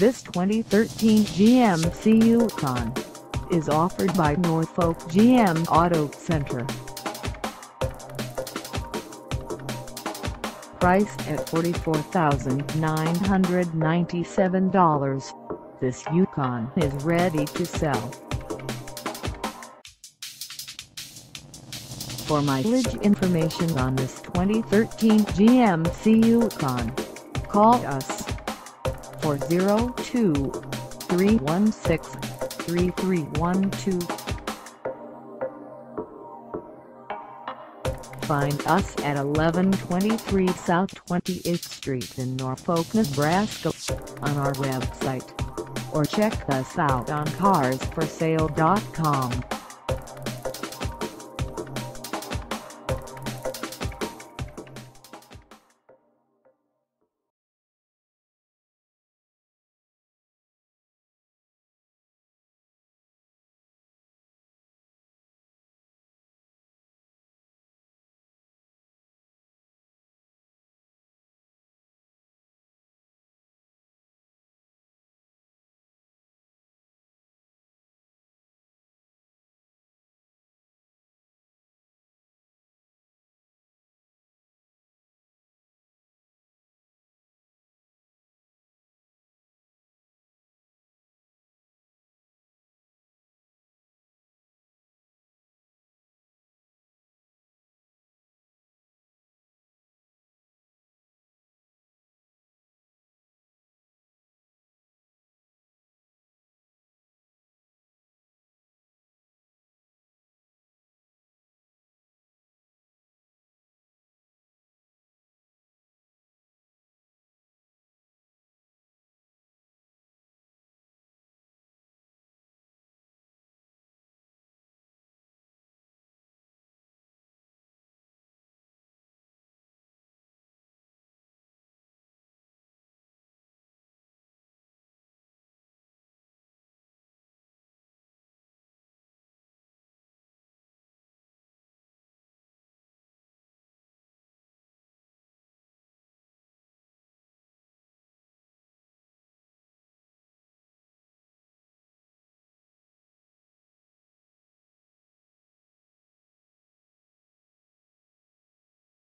This 2013 GMC Yukon is offered by Norfolk GM Auto Center. Priced at $44,997, this Yukon is ready to sell. For mileage information on this 2013 GMC Yukon, call us 402-316-3312. Find us at 1123 South 28th Street in Norfolk, Nebraska on our website or check us out on carsforsale.com.